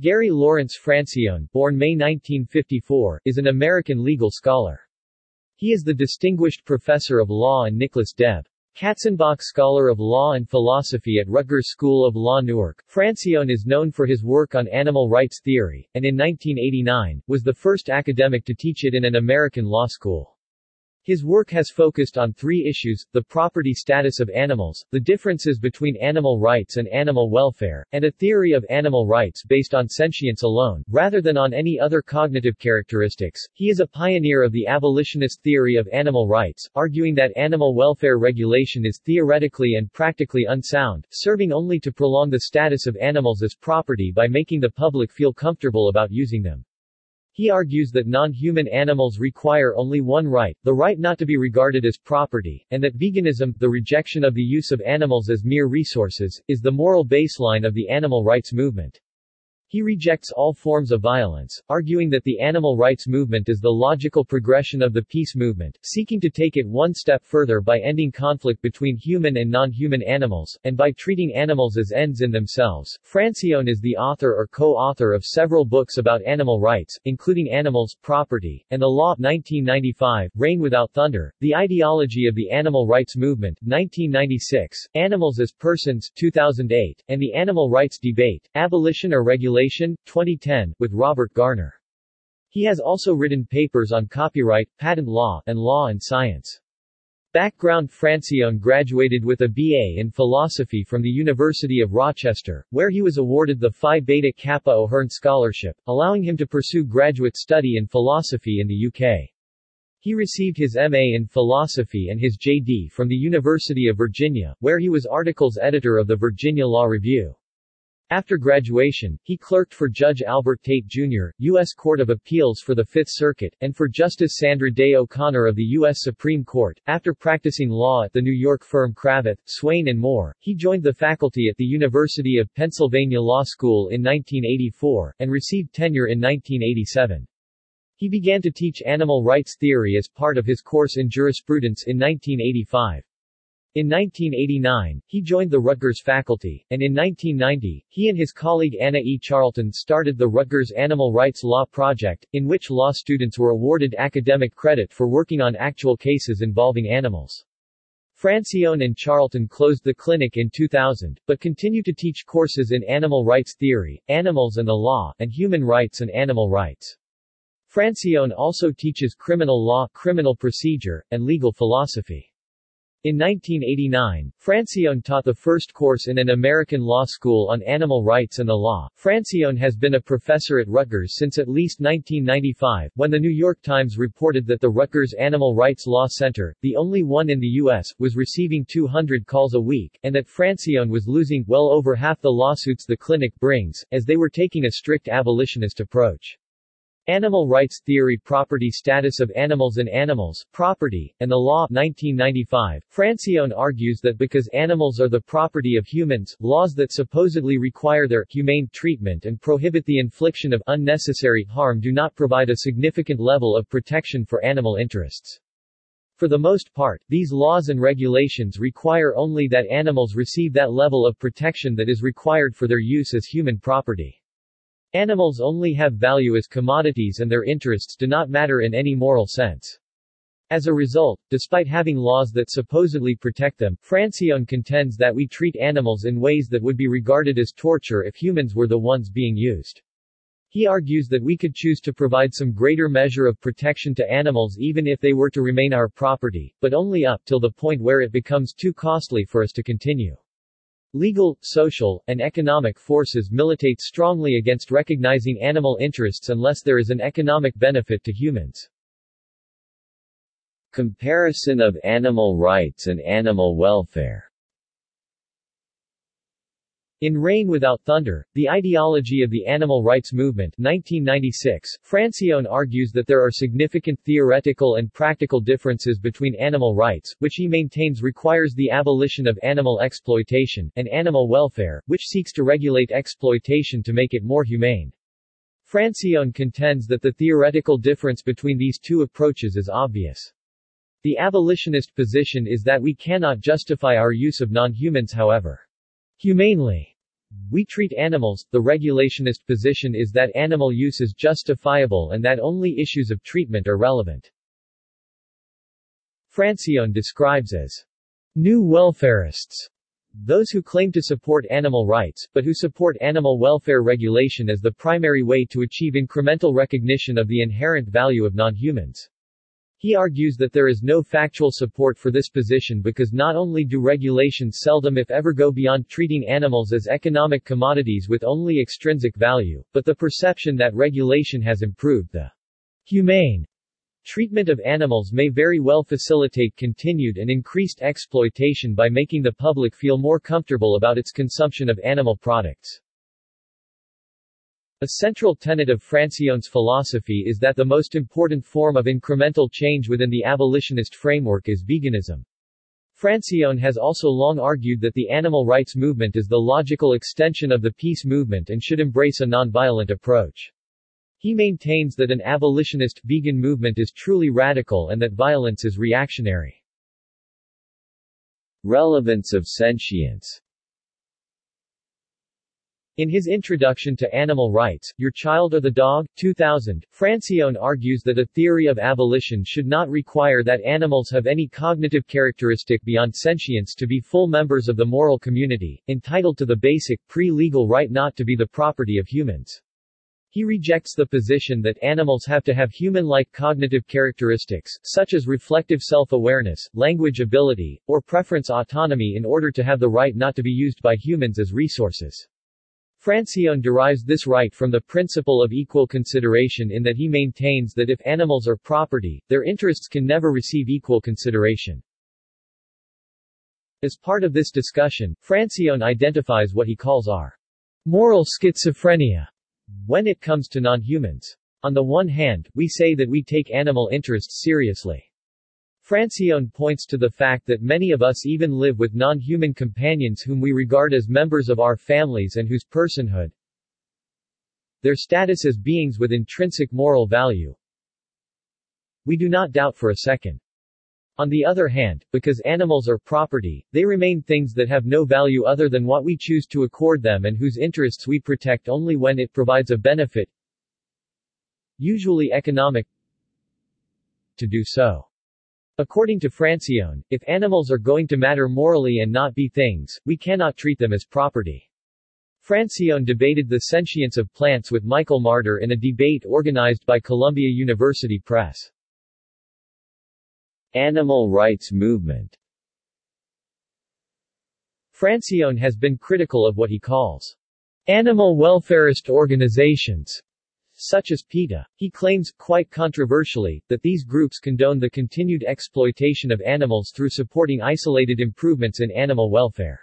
Gary Lawrence Francione, born May 1954, is an American legal scholar. He is the Distinguished Professor of Law and Nicholas deB. Katzenbach Scholar of Law and Philosophy at Rutgers School of Law Newark. Francione is known for his work on animal rights theory, and in 1989, was the first academic to teach it in an American law school. His work has focused on three issues, the property status of animals, the differences between animal rights and animal welfare, and a theory of animal rights based on sentience alone, rather than on any other cognitive characteristics. He is a pioneer of the abolitionist theory of animal rights, arguing that animal welfare regulation is theoretically and practically unsound, serving only to prolong the status of animals as property by making the public feel comfortable about using them. He argues that non-human animals require only one right, the right not to be regarded as property, and that veganism, the rejection of the use of animals as mere resources, is the moral baseline of the animal rights movement. He rejects all forms of violence, arguing that the animal rights movement is the logical progression of the peace movement, seeking to take it one step further by ending conflict between human and non-human animals, and by treating animals as ends in themselves. Francione is the author or co-author of several books about animal rights, including Animals, Property, and the Law 1995, Rain Without Thunder, The Ideology of the Animal Rights Movement 1996, Animals as Persons 2008, and The Animal Rights Debate, Abolition or Regulation Regulation, 2010, with Robert Garner. He has also written papers on copyright, patent law, and law and science. Background Francione graduated with a BA in philosophy from the University of Rochester, where he was awarded the Phi Beta Kappa O'Hearn Scholarship, allowing him to pursue graduate study in philosophy in the UK. He received his MA in philosophy and his JD from the University of Virginia, where he was articles editor of the Virginia Law Review. After graduation, he clerked for Judge Albert Tate Jr., U.S. Court of Appeals for the Fifth Circuit, and for Justice Sandra Day O'Connor of the U.S. Supreme Court. After practicing law at the New York firm Cravath, Swaine and Moore, he joined the faculty at the University of Pennsylvania Law School in 1984, and received tenure in 1987. He began to teach animal rights theory as part of his course in jurisprudence in 1985. In 1989, he joined the Rutgers faculty, and in 1990, he and his colleague Anna E. Charlton started the Rutgers Animal Rights Law Project, in which law students were awarded academic credit for working on actual cases involving animals. Francione and Charlton closed the clinic in 2000, but continue to teach courses in animal rights theory, animals and the law, and human rights and animal rights. Francione also teaches criminal law, criminal procedure, and legal philosophy. In 1989, Francione taught the first course in an American law school on animal rights and the law. Francione has been a professor at Rutgers since at least 1995, when the New York Times reported that the Rutgers Animal Rights Law Center, the only one in the U.S., was receiving 200 calls a week, and that Francione was losing well over half the lawsuits the clinic brings, as they were taking a strict abolitionist approach. Animal Rights Theory Property Status of Animals and Animals, Property, and the Law 1995, Francione argues that because animals are the property of humans, laws that supposedly require their humane treatment and prohibit the infliction of unnecessary harm do not provide a significant level of protection for animal interests. For the most part, these laws and regulations require only that animals receive that level of protection that is required for their use as human property. Animals only have value as commodities and their interests do not matter in any moral sense. As a result, despite having laws that supposedly protect them, Francione contends that we treat animals in ways that would be regarded as torture if humans were the ones being used. He argues that we could choose to provide some greater measure of protection to animals even if they were to remain our property, but only up till the point where it becomes too costly for us to continue. Legal, social, and economic forces militate strongly against recognizing animal interests unless there is an economic benefit to humans. Comparison of animal rights and animal welfare in Rain Without Thunder, The Ideology of the Animal Rights Movement 1996, Francione argues that there are significant theoretical and practical differences between animal rights, which he maintains requires the abolition of animal exploitation, and animal welfare, which seeks to regulate exploitation to make it more humane. Francione contends that the theoretical difference between these two approaches is obvious. The abolitionist position is that we cannot justify our use of non-humans however humanely We treat animals, the regulationist position is that animal use is justifiable and that only issues of treatment are relevant. Francione describes as new welfarists those who claim to support animal rights, but who support animal welfare regulation as the primary way to achieve incremental recognition of the inherent value of non-humans. He argues that there is no factual support for this position because not only do regulations seldom if ever go beyond treating animals as economic commodities with only extrinsic value, but the perception that regulation has improved the humane treatment of animals may very well facilitate continued and increased exploitation by making the public feel more comfortable about its consumption of animal products. A central tenet of Francione's philosophy is that the most important form of incremental change within the abolitionist framework is veganism. Francione has also long argued that the animal rights movement is the logical extension of the peace movement and should embrace a nonviolent approach. He maintains that an abolitionist vegan movement is truly radical and that violence is reactionary. Relevance of sentience in his introduction to Animal Rights, Your Child or the Dog, 2000, Francione argues that a theory of abolition should not require that animals have any cognitive characteristic beyond sentience to be full members of the moral community, entitled to the basic, pre-legal right not to be the property of humans. He rejects the position that animals have to have human-like cognitive characteristics, such as reflective self-awareness, language ability, or preference autonomy in order to have the right not to be used by humans as resources. Francione derives this right from the principle of equal consideration in that he maintains that if animals are property, their interests can never receive equal consideration. As part of this discussion, Francione identifies what he calls our moral schizophrenia when it comes to non-humans. On the one hand, we say that we take animal interests seriously. Francione points to the fact that many of us even live with non-human companions whom we regard as members of our families and whose personhood, their status as beings with intrinsic moral value, we do not doubt for a second. On the other hand, because animals are property, they remain things that have no value other than what we choose to accord them and whose interests we protect only when it provides a benefit, usually economic, to do so. According to Francione, if animals are going to matter morally and not be things, we cannot treat them as property. Francione debated the sentience of plants with Michael Marder in a debate organized by Columbia University Press. Animal rights movement Francione has been critical of what he calls animal welfarist organizations such as PETA. He claims, quite controversially, that these groups condone the continued exploitation of animals through supporting isolated improvements in animal welfare.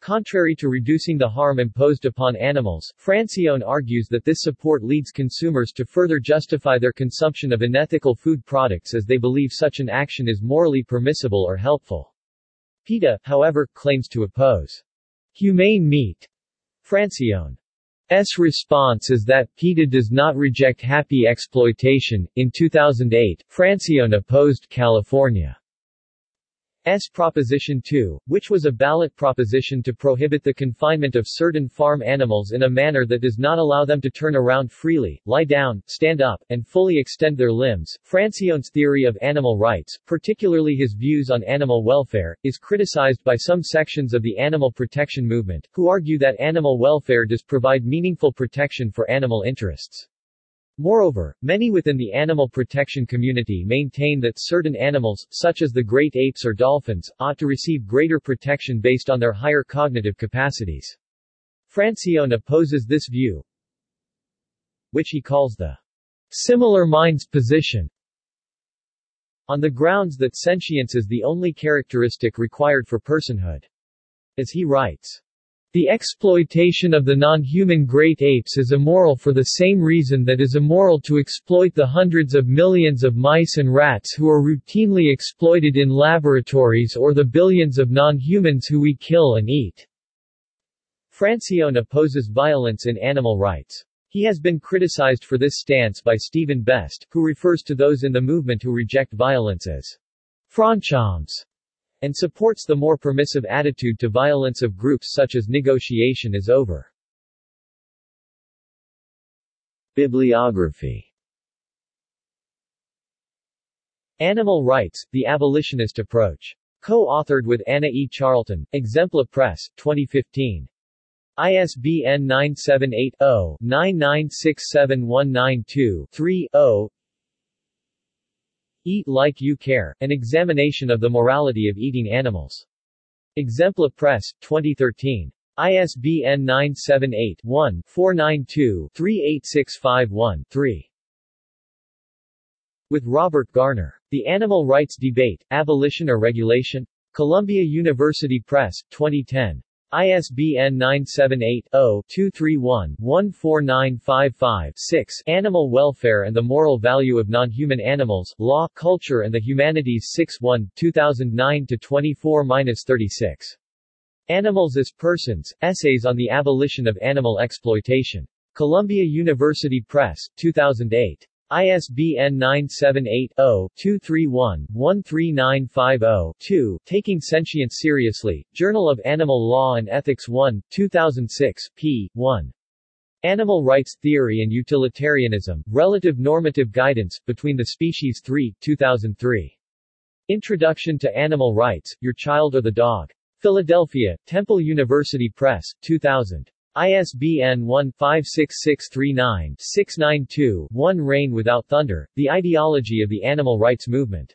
Contrary to reducing the harm imposed upon animals, Francione argues that this support leads consumers to further justify their consumption of unethical food products as they believe such an action is morally permissible or helpful. PETA, however, claims to oppose humane meat. Francione S response is that PETA does not reject happy exploitation. In 2008, Francione opposed California S. Proposition 2, which was a ballot proposition to prohibit the confinement of certain farm animals in a manner that does not allow them to turn around freely, lie down, stand up, and fully extend their limbs. Francione's theory of animal rights, particularly his views on animal welfare, is criticized by some sections of the animal protection movement, who argue that animal welfare does provide meaningful protection for animal interests. Moreover, many within the animal protection community maintain that certain animals, such as the great apes or dolphins, ought to receive greater protection based on their higher cognitive capacities. Francione opposes this view, which he calls the similar minds position, on the grounds that sentience is the only characteristic required for personhood. As he writes, the exploitation of the non-human great apes is immoral for the same reason that is immoral to exploit the hundreds of millions of mice and rats who are routinely exploited in laboratories or the billions of non-humans who we kill and eat. Francione opposes violence in animal rights. He has been criticized for this stance by Steven Best, who refers to those in the movement who reject violence as franchams and supports the more permissive attitude to violence of groups such as negotiation is over. Bibliography Animal Rights, The Abolitionist Approach. Co-authored with Anna E. Charlton, Exempla Press, 2015. ISBN 978-0-9967192-3-0 Eat Like You Care, An Examination of the Morality of Eating Animals. Exempla Press, 2013. ISBN 978-1-492-38651-3. With Robert Garner. The Animal Rights Debate, Abolition or Regulation? Columbia University Press, 2010. ISBN 978-0-231-14955-6 Animal Welfare and the Moral Value of Non-Human Animals, Law, Culture and the Humanities 6-1, 2009-24-36. Animals as Persons, Essays on the Abolition of Animal Exploitation. Columbia University Press, 2008. ISBN 978-0-231-13950-2, Taking Sentience Seriously, Journal of Animal Law and Ethics 1, 2006, p. 1. Animal Rights Theory and Utilitarianism, Relative Normative Guidance, Between the Species 3, 2003. Introduction to Animal Rights, Your Child or the Dog. Philadelphia, Temple University Press, 2000. ISBN 1-56639-692-1 Rain Without Thunder, The Ideology of the Animal Rights Movement.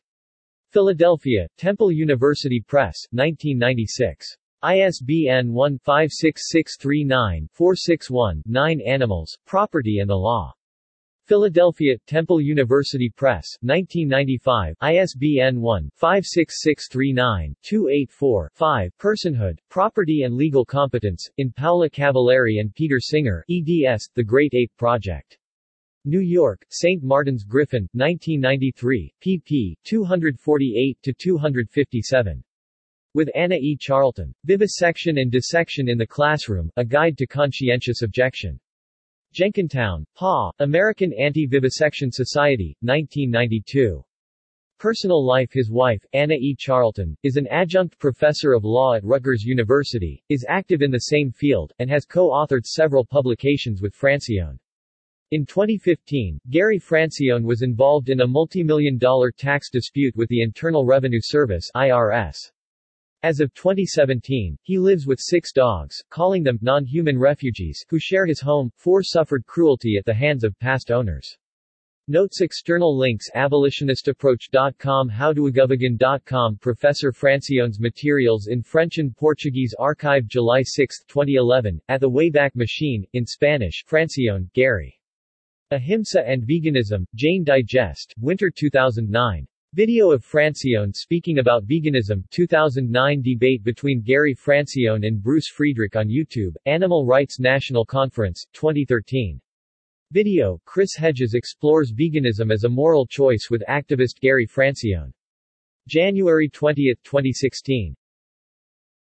Philadelphia, Temple University Press, 1996. ISBN 1-56639-461-9 Animals, Property and the Law. Philadelphia, Temple University Press, 1995, ISBN 1-56639-284-5 Personhood, Property and Legal Competence, in Paola Cavalieri and Peter Singer, eds, The Great Ape Project. New York, St. Martin's Griffin, 1993, pp. 248-257. With Anna E. Charlton. Vivisection and Dissection in the Classroom, A Guide to Conscientious Objection. Jenkintown, Pa., American Anti-Vivisection Society, 1992. Personal life His wife, Anna E. Charlton, is an adjunct professor of law at Rutgers University, is active in the same field, and has co-authored several publications with Francione. In 2015, Gary Francione was involved in a multi-million dollar tax dispute with the Internal Revenue Service IRS. As of 2017, he lives with six dogs, calling them non-human refugees, who share his home. Four suffered cruelty at the hands of past owners. Notes External links Abolitionistapproach.com Howdoigovegan.com Professor Francione's materials in French and Portuguese Archive July 6, 2011, at the Wayback Machine, in Spanish Francione, Gary. Ahimsa and Veganism, Jain Digest, Winter 2009. Video of Francione speaking about veganism 2009 debate between Gary Francione and Bruce Friedrich on YouTube, Animal Rights National Conference, 2013. Video, Chris Hedges explores veganism as a moral choice with activist Gary Francione. January 20, 2016.